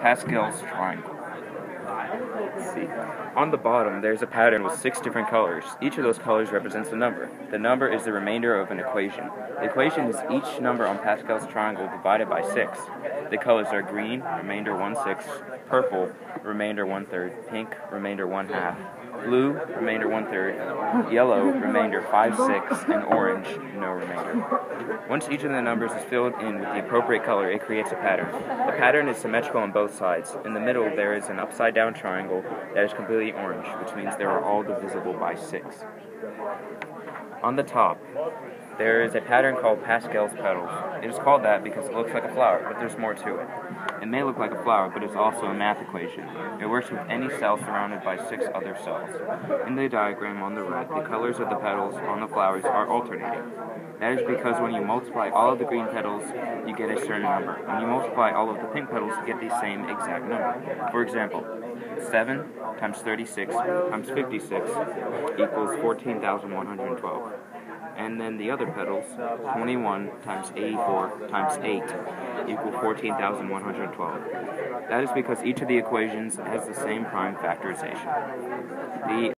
Pascal's triangle. See. On the bottom, there's a pattern with six different colors. Each of those colors represents a number. The number is the remainder of an equation. The equation is each number on Pascal's triangle divided by 6. The colors are green, remainder 1 6, purple, remainder 1 3rd, pink, remainder 1 half, blue, remainder 1 3rd, yellow, remainder 5 6, and orange, no remainder. Once each of the numbers is filled in with the appropriate color, it creates a pattern. The pattern is symmetrical on both sides. In the middle, there is an upside down triangle that is completely orange, which means they are all divisible by 6. On the top, there is a pattern called Pascal's petals. It is called that because it looks like a flower, but there's more to it. It may look like a flower, but it's also a math equation. It works with any cell surrounded by six other cells. In the diagram on the right, the colors of the petals on the flowers are alternating. That is because when you multiply all of the green petals, you get a certain number. When you multiply all of the pink petals, you get the same exact number. For example, 7 times 36 times 56 equals 14,112 and then the other petals, 21 times 84 times 8 equal 14,112. That is because each of the equations has the same prime factorization. The